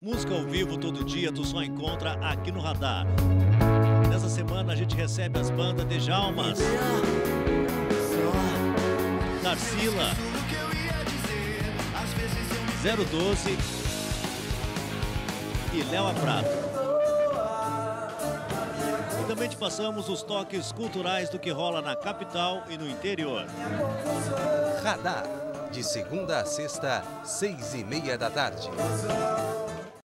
Música ao vivo todo dia tu só encontra aqui no Radar. Nessa semana a gente recebe as bandas de Jalmas, Tarsila, 012 e Léo Prato. E também te passamos os toques culturais do que rola na capital e no interior. Radar, de segunda a sexta, seis e meia da tarde.